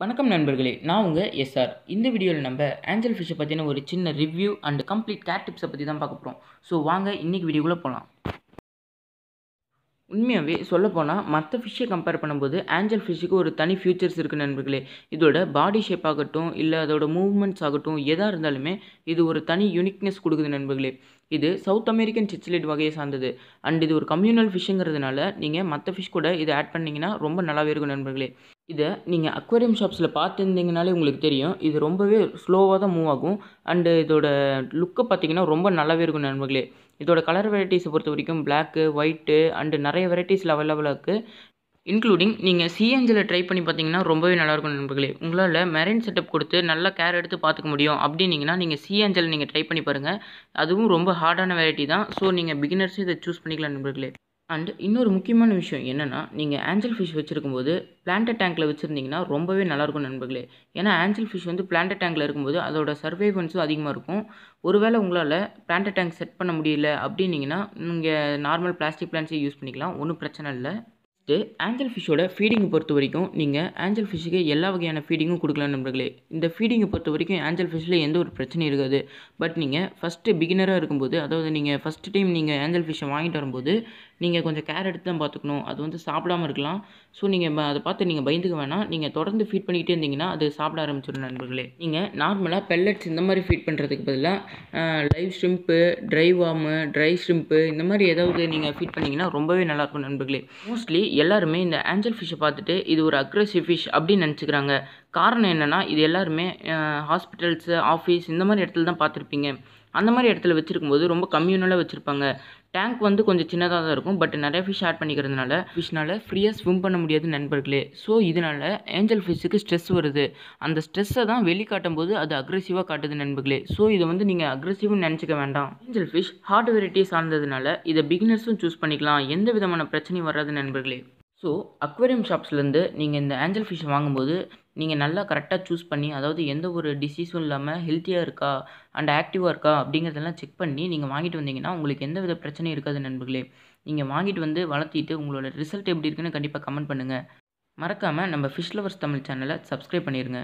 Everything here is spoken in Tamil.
வணக்கம் நண்பர்களே நான் உங்கள் எஸ்ஆர் இந்த வீடியோவில் நம்ம ஆஞ்சல் ஃபிஷ்ஷை பற்றின ஒரு சின்ன ரிவ்யூ அண்ட் கம்ப்ளீட் கேர் டிப்ஸை பற்றி தான் பார்க்க போகிறோம் ஸோ வாங்க இன்றைக்கி வீடியோக்குள்ளே போகலாம் உண்மையாகவே சொல்லப்போனால் மற்ற ஃபிஷ்ஷை கம்பேர் பண்ணும்போது ஆஞ்சல் ஃபிஷ்ஷுக்கு ஒரு தனி ஃபியூச்சர்ஸ் இருக்குது நண்பர்களே. இதோட பாடி ஷேப் ஆகட்டும் இல்லை அதோட மூவ்மெண்ட்ஸ் ஆகட்டும் எதாக இருந்தாலுமே இது ஒரு தனி யூனிக்னஸ் கொடுக்குது நண்பர்களே. இது சவுத் அமெரிக்கன் சிச்சிலிட் வகையை சார்ந்தது. அண்ட் இது ஒரு கம்யூனல் ஃபிஷ்ஷுங்கிறதுனால நீங்கள் மற்ற ஃபிஷ் கூட இதை ஆட் பண்ணிங்கன்னா ரொம்ப நல்லாவே இருக்கும் நண்பர்களே. இதை நீங்கள் அக்வேரியம் ஷாப்ஸில் பார்த்துருந்தீங்கனாலே உங்களுக்கு தெரியும். இது ரொம்பவே ஸ்லோவாக தான் மூவ் ஆகும். அண்டு இதோட லுக்கை பார்த்தீங்கன்னா ரொம்ப நல்லாவே இருக்கும் நண்பர்களே. இதோட கலர் வெரைட்டிஸை பொறுத்த வரைக்கும் பிளாக்கு ஒயிட்டு அண்டு நிறைய வெரைட்டிஸில் அவைலபிளாக இருக்குது இன்க்ளூடிங் நீங்கள் சிஎன்ஜியில் ட்ரை பண்ணி பார்த்தீங்கன்னா ரொம்பவே நல்லாயிருக்கும் நண்பர்களே. உங்களால் மெரைன் செட்டப் கொடுத்து நல்லா கேர் எடுத்து பார்த்துக்க முடியும் அப்படின்னீங்கன்னா நீங்கள் சிஎன்ஜியில் நீங்கள் ட்ரை பண்ணி பாருங்கள் அதுவும் ரொம்ப ஹார்டான வெரைட்டி தான். ஸோ நீங்கள் பிகினர்ஸும் இதை சூஸ் பண்ணிக்கலாம் நண்பர்களே. அண்ட் இன்னொரு முக்கியமான விஷயம் என்னென்னா நீங்கள் ஆஞ்சல் ஃபிஷ் வச்சுருக்கும்போது பிளான்ட் டேங்க்கில் வச்சுருந்தீங்கன்னா ரொம்பவே நல்லாயிருக்கும் நண்பர்களே. ஏன்னா ஆஞ்சல் ஃபிஷ் வந்து பிளான்ட் டேங்க்கில் இருக்கும்போது அதோட சர்வைவன்ஸும் அதிகமாக இருக்கும். ஒருவேளை உங்களால் பிளான்ட் டேங்க் செட் பண்ண முடியல அப்படின்னீங்கன்னா நீங்கள் நார்மல் பிளாஸ்டிக் பிளான்ஸே யூஸ் பண்ணிக்கலாம். ஒன்றும் பிரச்சனை இல்லை. நெக்ஸ்ட்டு ஆஞ்சல் ஃபிஷ்ஷோட ஃபீடிங்கை பொறுத்த வரைக்கும் நீங்கள் ஆஞ்சல் ஃபிஷ்ஷுக்கு எல்லா வகையான ஃபீடிங்கும் கொடுக்கலாம் நண்பர்களே. இந்த ஃபீடிங்கை பொறுத்த வரைக்கும் ஆஞ்சல் ஃபிஷ்ஷில் எந்த ஒரு பிரச்சனையும் இருக்காது. பட் நீங்கள் ஃபஸ்ட்டு பிகினராக இருக்கும்போது அதாவது நீங்கள் ஃபஸ்ட்டு டைம் நீங்கள் ஆஞ்சல் ஃபிஷ்ஷை வாங்கிட்டு வரும்போது நீங்கள் கொஞ்சம் கேர் எடுத்து தான் பார்த்துக்கணும். அது வந்து சாப்பிடாமல் இருக்கலாம். ஸோ நீங்கள் அதை பார்த்து நீங்கள் பயந்துக்க வேணாம். நீங்கள் தொடர்ந்து ஃபீட் பண்ணிக்கிட்டே இருந்தீங்கன்னா அது சாப்பிட ஆரம்பிச்சிடும் நண்பர்களே. நீங்கள் நார்மலாக பெல்லட்ஸ் இந்த மாதிரி ஃபீட் பண்ணுறதுக்கு பதிலாக live shrimp dry worm dry shrimp இந்த மாதிரி ஏதாவது நீங்கள் ஃபீட் பண்ணிங்கன்னா ரொம்பவே நல்லாயிருக்கும் நண்பர்களே. மோஸ்ட்லி எல்லாருமே இந்த ஆஞ்சல் ஃபிஷ்ஷை பார்த்துட்டு இது ஒரு அக்ரெசிவ் ஃபிஷ் அப்படின்னு நினச்சிக்கிறாங்க. காரணம் என்னென்னா இது எல்லாருமே ஹாஸ்பிட்டல்ஸு ஆஃபீஸ் இந்த மாதிரி இடத்துல தான் பார்த்துருப்பீங்க. அந்த மாதிரி இடத்துல வச்சுருக்கும்போது ரொம்ப கம்யூனலாக வச்சுருப்பாங்க. டேங்க் வந்து கொஞ்சம் சின்னதாக தான் இருக்கும். பட் நிறைய ஃபிஷ் ஆட் பண்ணிக்கிறதுனால ஃபிஷ்னால் ஃப்ரீயாக ஸ்விம் பண்ண முடியாது நண்பர்களே. ஸோ இதனால் ஏஞ்சல் ஃபிஷ்ஷுக்கு ஸ்ட்ரெஸ் வருது. அந்த ஸ்ட்ரெஸ்ஸை தான் வெளிக்காட்டும் போது அது அக்ரெசிவாக காட்டுது நண்பர்களே. ஸோ இதை வந்து நீங்கள் அக்ரெசிவ்னு நினச்சிக்க வேண்டாம். ஏஞ்சல் ஃபிஷ் ஹார்ட் வெரைட்டி சார்ந்ததுனால இதை பிகினர்ஸும் சூஸ் பண்ணிக்கலாம். எந்த விதமான பிரச்சனையும் வராது நண்பர்களே. ஸோ அக்வேரியம் ஷாப்ஸ்லேருந்து நீங்கள் இந்த ஆஞ்சல் ஃபிஷ் வாங்கும்போது நீங்கள் நல்லா கரெக்டாக சூஸ் பண்ணி அதாவது எந்த ஒரு டிசீஸும் இல்லாமல் ஹெல்த்தியாக இருக்கா அண்ட் ஆக்டிவாக இருக்கா அப்படிங்கிறதெல்லாம் செக் பண்ணி நீங்கள் வாங்கிட்டு வந்தீங்கன்னா உங்களுக்கு எந்த வித பிரச்சனையும் இருக்காது நண்பர்களே. நீங்கள் வாங்கிட்டு வந்து வளர்த்திட்டு உங்களோட ரிசல்ட் எப்படி இருக்குன்னு கண்டிப்பாக கமெண்ட் பண்ணுங்கள் மறக்காமல் நம்ம ஃபிஷ் லவர்ஸ் தமிழ் சேனலை சப்ஸ்கிரைப் பண்ணிடுங்க